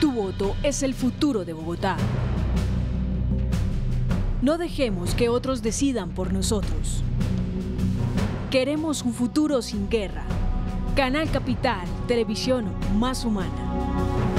Tu voto es el futuro de Bogotá. No dejemos que otros decidan por nosotros. Queremos un futuro sin guerra. Canal Capital, televisión más humana.